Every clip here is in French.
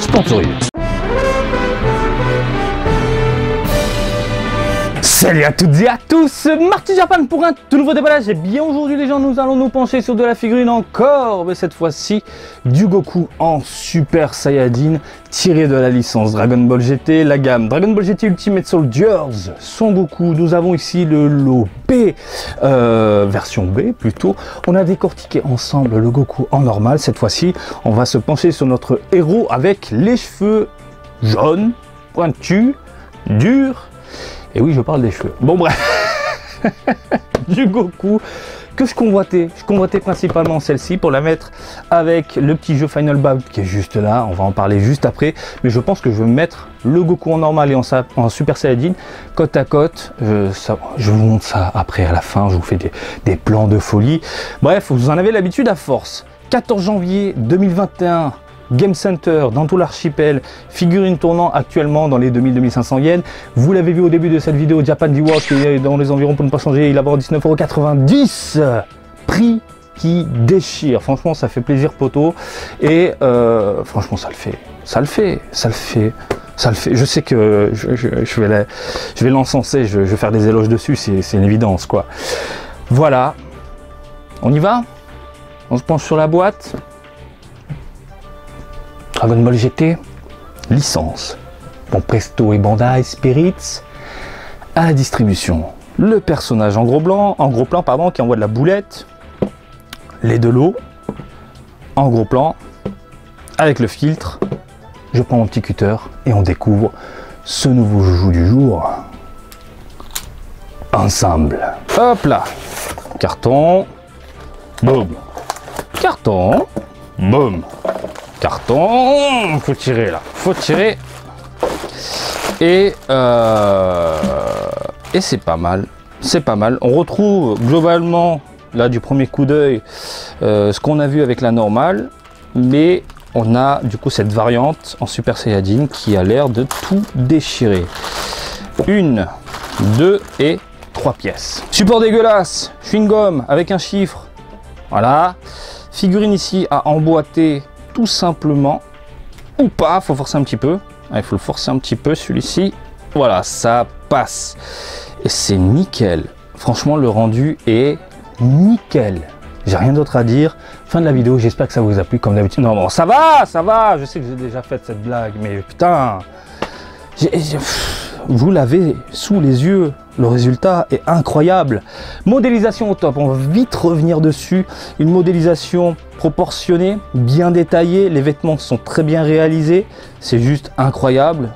Sportsoje. Salut à toutes et à tous, Marty Japan pour un tout nouveau déballage. Et bien aujourd'hui les gens nous allons nous pencher sur de la figurine encore mais cette fois-ci du Goku en Super Saiyajin tiré de la licence Dragon Ball GT, la gamme Dragon Ball GT Ultimate Soldiers, son Goku, nous avons ici le lot B, euh, version B plutôt, on a décortiqué ensemble le Goku en normal, cette fois-ci on va se pencher sur notre héros avec les cheveux jaunes, pointus, durs et oui, je parle des cheveux. Bon, bref. du Goku que je convoitais? Je convoitais principalement celle-ci pour la mettre avec le petit jeu Final Bout qui est juste là. On va en parler juste après. Mais je pense que je vais mettre le Goku en normal et en, Super Saiyajin côte à côte. Je, vous montre ça après à la fin. Je vous fais des, des plans de folie. Bref, vous en avez l'habitude à force. 14 janvier 2021 Game Center dans tout l'archipel, figurine tournant actuellement dans les 2000-2500 yens. Vous l'avez vu au début de cette vidéo, Japan D-Watch est dans les environs pour ne pas changer, il a vendu 19,90€ Prix qui déchire. Franchement, ça fait plaisir, poteau. Et euh, franchement, ça le fait. Ça le fait. Ça le fait. Je sais que je, vais, l'encenser, je, je vais faire des éloges dessus, c'est une évidence, quoi. Voilà. On y va? On se penche sur la boîte? Dragon Ball GT, licence. Bon, Presto et Bandai Spirits à la distribution. Le personnage en gros blanc, en gros plan pardon, qui envoie de la boulette, les de l'eau, en gros plan, avec le filtre. Je prends mon petit cutter et on découvre ce nouveau joujou du jour. Ensemble. Hop là. Carton. Boum. Carton. Boum carton. Faut tirer là. Faut tirer. Et, euh, et c'est pas mal. C'est pas mal. On retrouve globalement, là du premier coup d'œil, euh, ce qu'on a vu avec la normale. Mais on a du coup cette variante en Super Saiyajin qui a l'air de tout déchirer. Une, deux et trois pièces. Support dégueulasse, chewing-gum avec un chiffre. Voilà. Figurine ici à emboîter tout simplement, ou pas, faut forcer un petit peu. Il faut le forcer un petit peu, celui-ci. Voilà, ça passe. Et c'est nickel. Franchement, le rendu est nickel. J'ai rien d'autre à dire. Fin de la vidéo, j'espère que ça vous a plu comme d'habitude. Non, ça va, ça va. Je sais que j'ai déjà fait cette blague, mais putain. Vous l'avez sous les yeux. Le résultat est incroyable. Modélisation au top, on va vite revenir dessus. Une modélisation proportionnée, bien détaillée. Les vêtements sont très bien réalisés. C'est juste incroyable.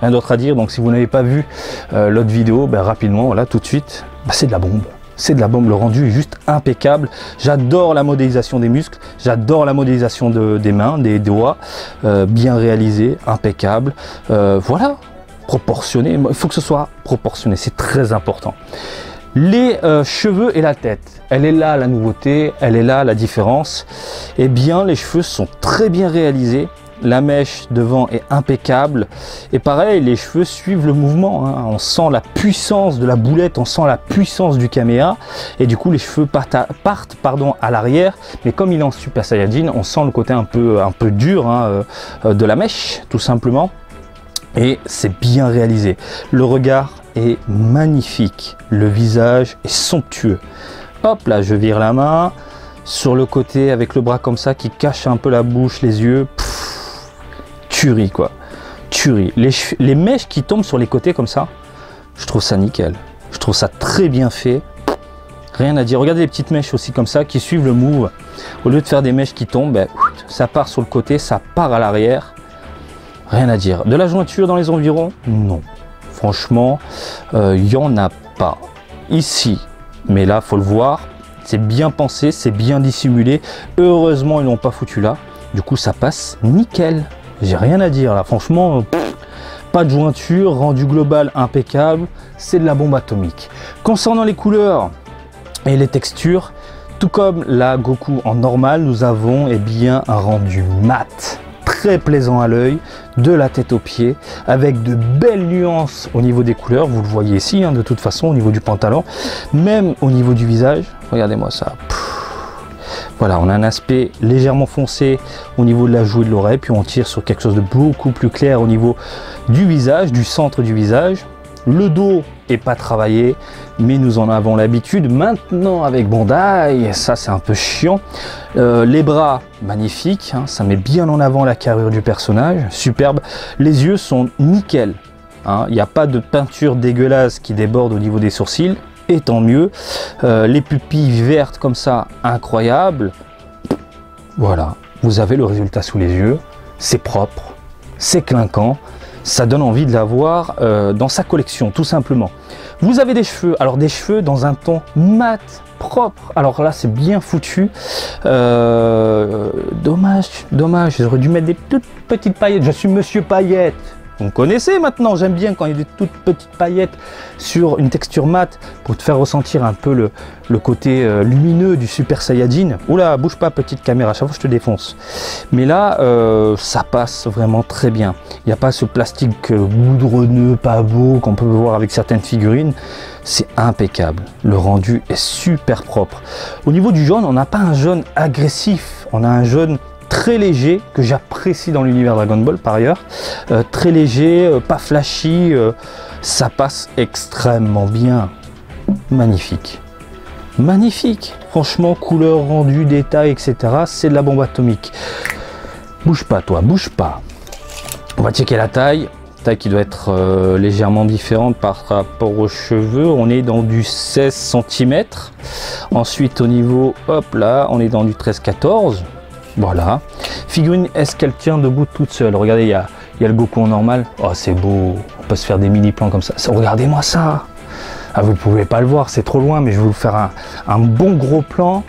Rien d'autre à dire. Donc si vous n'avez pas vu euh, l'autre vidéo, ben, rapidement, voilà, tout de suite, ben, c'est de la bombe. C'est de la bombe, le rendu est juste impeccable. J'adore la modélisation des muscles, j'adore la modélisation des mains, des doigts, euh, bien réalisé, impeccable. Euh, voilà, proportionné. Il faut que ce soit proportionné, c'est très important. Les euh, cheveux et la tête, elle est là la nouveauté, elle est là la différence. Eh bien, les cheveux sont très bien réalisés. La mèche devant est impeccable. Et pareil, les cheveux suivent le mouvement. Hein. On sent la puissance de la boulette, on sent la puissance du caméa. Et du coup, les cheveux partent, à, pardon, à l'arrière. Mais comme il est en Super Saiyajin, on sent le côté un peu, un peu dur hein, euh, de la mèche, tout simplement et c'est bien réalisé. Le regard est magnifique, le visage est somptueux. Hop là, je vire la main sur le côté avec le bras comme ça qui cache un peu la bouche, les yeux. tuerie quoi, tuerie. Les, les mèches qui tombent sur les côtés comme ça, je trouve ça nickel. Je trouve ça très bien fait. Rien à dire. Regardez les petites mèches aussi comme ça qui suivent le move. Au lieu de faire des mèches qui tombent, ben, ça part sur le côté, ça part à l'arrière. Rien à dire. De la jointure dans les environs? Non. Franchement, il euh, n'y en a pas. Ici, mais là, faut le voir, c'est bien pensé, c'est bien dissimulé. Heureusement, ils n'ont pas foutu là. Du coup, ça passe nickel. J'ai rien à dire là. Franchement, pas de jointure, rendu global impeccable. C'est de la bombe atomique. Concernant les couleurs et les textures, tout comme la Goku en normal, nous avons eh bien un rendu mat plaisant à l'œil, de la tête aux pieds, avec de belles nuances au niveau des couleurs. Vous le voyez ici, hein, de toute façon, au niveau du pantalon, même au niveau du visage. Regardez-moi ça. Voilà, on a un aspect légèrement foncé au niveau de la joue et de l'oreille, puis on tire sur quelque chose de beaucoup plus clair au niveau du visage, du centre du visage. Le dos est pas travaillé, mais nous en avons l'habitude. Maintenant avec Bandai, ça c'est un peu chiant. Euh, les bras, magnifiques, hein, ça met bien en avant la carrure du personnage, superbe. Les yeux sont nickel. Hein. Il n'y a pas de peinture dégueulasse qui déborde au niveau des sourcils, et tant mieux. Euh, les pupilles vertes comme ça, incroyable. Voilà, vous avez le résultat sous les yeux. C'est propre, c'est clinquant ça donne envie de l'avoir euh, dans sa collection, tout simplement. Vous avez des cheveux, alors des cheveux dans un ton mat, propre. Alors là, c'est bien foutu. Euh, dommage, dommage, j'aurais dû mettre des toutes petites paillettes. Je suis Monsieur Paillette. Vous me connaissez maintenant, j'aime bien quand il y a des toutes petites paillettes sur une texture mate pour te faire ressentir un peu le, côté euh, lumineux du Super Saiyajin. Oula, bouge pas petite caméra, chaque fois je te défonce. Mais là, euh, ça passe vraiment très bien. Il n'y a pas ce plastique goudronneux, pas beau qu'on peut voir avec certaines figurines. C'est impeccable. Le rendu est super propre. Au niveau du jaune, on n'a pas un jaune agressif. On a un jaune très léger que j'apprécie dans l'univers Dragon Ball par ailleurs. Euh, très léger, euh, pas flashy, euh, ça passe extrêmement bien. Magnifique. Magnifique. Franchement, couleur rendue, détail, etc. C'est de la bombe atomique. Bouge pas toi, bouge pas. On va checker la taille. Taille qui doit être légèrement différente par rapport aux cheveux. On est dans du 16 cm. Ensuite au niveau, hop là, on est dans du 13-14 voilà. Figurine, est-ce qu'elle tient debout toute seule Regardez, il y a, le Goku en normal. Oh, c'est beau. On peut se faire des mini-plans comme ça. Regardez-moi ça. Ah, vous ne pouvez pas le voir, c'est trop loin, mais je vais vous faire un, un, bon gros plan.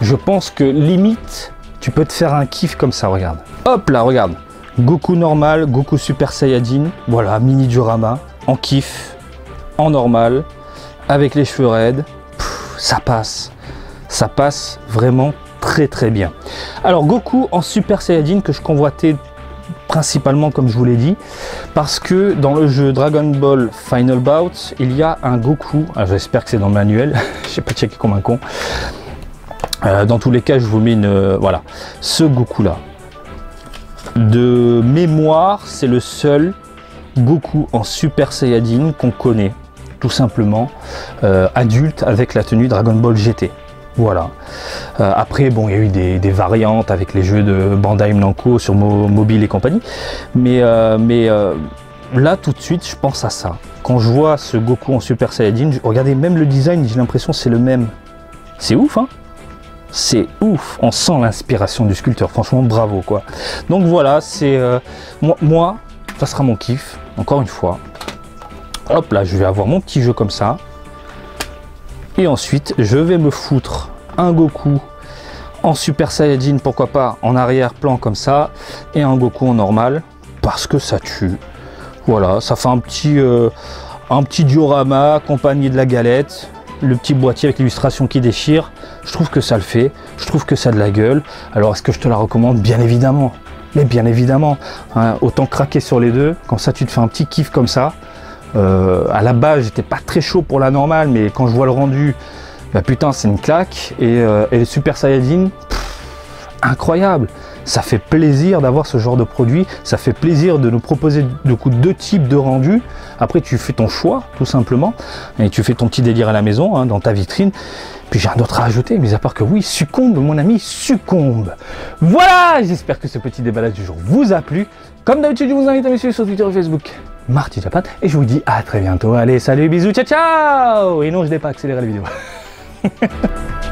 Je pense que limite, tu peux te faire un kiff comme ça, regarde. Hop là, regarde. Goku normal, Goku Super Saiyajin. Voilà, mini diorama, en kiff, en normal, avec les cheveux raides. ça passe. Ça passe vraiment très très bien. Alors Goku en Super Saiyajin que je convoitais principalement comme je vous l'ai dit parce que dans le jeu Dragon Ball Final Bout il y a un Goku j'espère que c'est dans le manuel j'ai pas checké comme un con euh, dans tous les cas je vous mets une euh, voilà ce Goku là de mémoire c'est le seul Goku en Super Saiyajin qu'on connaît tout simplement euh, adulte avec la tenue Dragon Ball GT voilà. Euh, après, bon, il y a eu des, variantes avec les jeux de Bandai Namco sur mobile et compagnie. Mais, euh, euh, là, tout de suite, je pense à ça. Quand je vois ce Goku en Super Saiyajin, regardez, même le design, j'ai l'impression c'est le même. C'est ouf, hein c'est ouf, on sent l'inspiration du sculpteur, franchement bravo quoi. Donc voilà, c'est moi, ça sera mon kiff, encore une fois. Hop là, je vais avoir mon petit jeu comme ça. Et ensuite, je vais me foutre un Goku en Super Saiyajin, pourquoi pas en arrière-plan comme ça, et un Goku en normal, parce que ça tue. Voilà, ça fait un petit, euh, un petit diorama accompagné de la galette, le petit boîtier avec l'illustration qui déchire. Je trouve que ça le fait, je trouve que ça a de la gueule. Alors est-ce que je te la recommande? Bien évidemment. Mais bien évidemment, hein, autant craquer sur les deux, quand ça tu te fais un petit kiff comme ça, euh, à la base, j'étais pas très chaud pour la normale, mais quand je vois le rendu, bah putain, c'est une claque. Et, euh, et le Super Saiyajin, incroyable. Ça fait plaisir d'avoir ce genre de produit. Ça fait plaisir de nous proposer coup deux types de rendus. Après, tu fais ton choix, tout simplement, et tu fais ton petit délire à la maison, hein, dans ta vitrine. Puis j'ai un autre à ajouter, mais à part que oui, succombe, mon ami, succombe. Voilà, j'espère que ce petit déballage du jour vous a plu. Comme d'habitude, je vous invite à me suivre sur Twitter et Facebook, Marty Japan, et je vous dis à très bientôt. Allez, salut, bisous, ciao, ciao Et non, je n'ai pas accéléré la vidéo.